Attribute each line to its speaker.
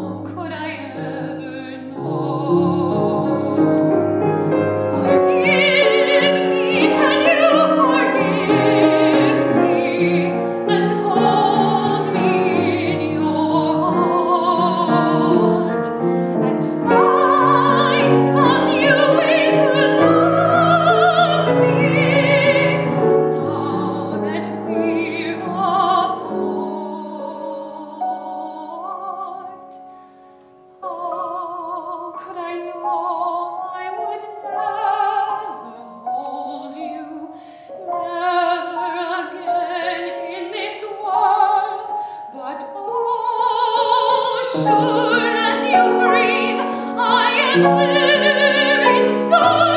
Speaker 1: Khôi soon as you breathe, I am clear inside.